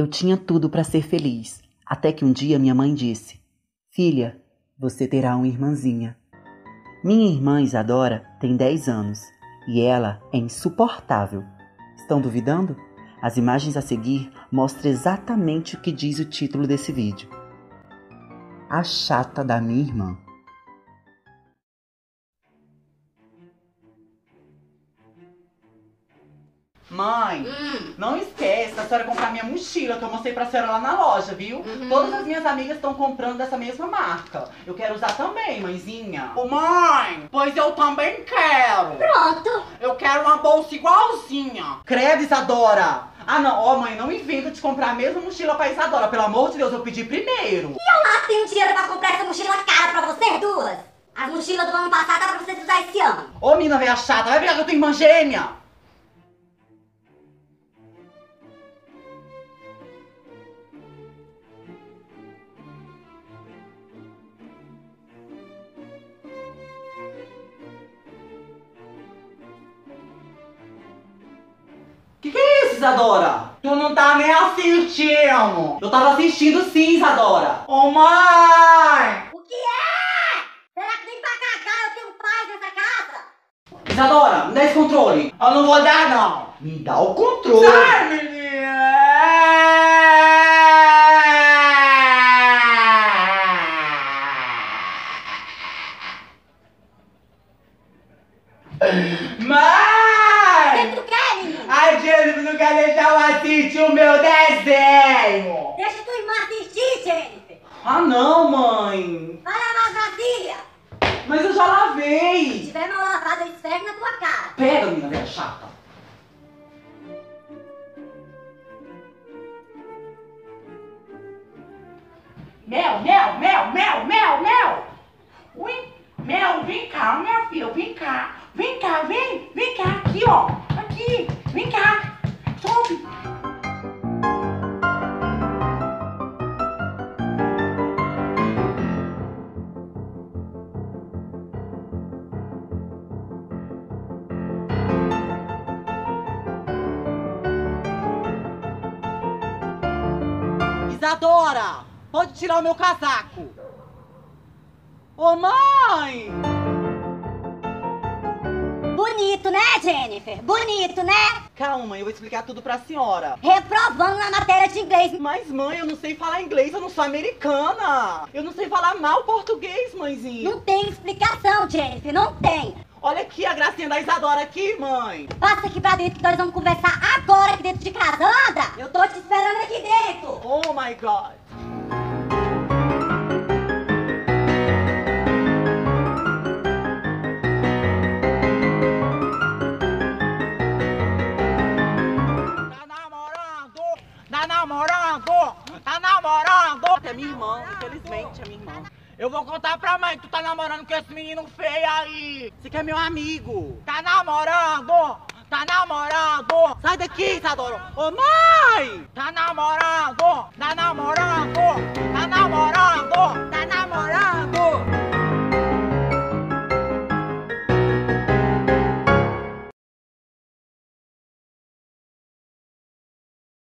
Eu tinha tudo para ser feliz, até que um dia minha mãe disse: Filha, você terá uma irmãzinha. Minha irmã Isadora tem 10 anos e ela é insuportável. Estão duvidando? As imagens a seguir mostram exatamente o que diz o título desse vídeo. A chata da minha irmã. Mãe, Hum. não esqueça da senhora comprar minha mochila que eu mostrei pra senhora lá na loja, viu? Todas as minhas amigas estão comprando dessa mesma marca. Eu quero usar também, mãezinha. Ô mãe, pois eu também quero. Pronto. Eu quero uma bolsa igualzinha. Credo, Isadora. Ah não, ó mãe, não inventa de comprar a mesma mochila pra Isadora. Pelo amor de Deus, eu pedi primeiro. Eu lá tenho dinheiro pra comprar essa mochila cara pra vocês duas. As mochilas do ano passado dá pra vocês usar esse ano. Ô mina velha chata, vai brigar que eu tenho irmã gêmea. Isadora? Tu não tá nem assistindo. Eu tava assistindo sim, Isadora. Ô mãe! O que é? Será que nem pra cagar eu tenho paz nessa casa? Isadora, me dá esse controle. Eu não vou dar, não. Me dá o controle. Sai, O Mãe! que tu quer, menino? A Jennifer não quer deixar eu assistir o meu desenho. Deixa tua irmã assistir, Jennifer. Ah, não, mãe. Vai lavar as vasilhas. Mas eu já Se lavei. tiver mal lavado, eu esfrego na tua cara. Pega, minha velha chata. Mel, Mel, Mel, Mel, Mel, Mel! Ui, Mel, vem cá, minha filha, vem cá. Vem cá, vem, vem cá, aqui, ó. Aqui, vem cá. Isadora, pode tirar o meu casaco. Ô, mãe! Bonito, né, Jennifer? Bonito, né? Calma, eu vou explicar tudo pra senhora. Reprovando na matéria de inglês. Mas, mãe, eu não sei falar inglês, eu não sou americana. Eu não sei falar mal português, mãezinha. Não tem explicação, Jennifer, não tem. Olha aqui a gracinha da Isadora aqui, mãe. Passa aqui pra dentro que nós vamos conversar agora aqui dentro de casa. Anda! Eu tô te esperando aqui dentro. Oh, my God. Tá namorando! Tá namorando! Tá namorando! É minha irmã, infelizmente é minha irmã. Eu vou contar pra mãe que tu tá namorando com esse menino feio aí. Você que é meu amigo. Tá namorando! Tá namorando! Sai daqui, Isadora! Ô mãe! Tá namorando! Tá namorando!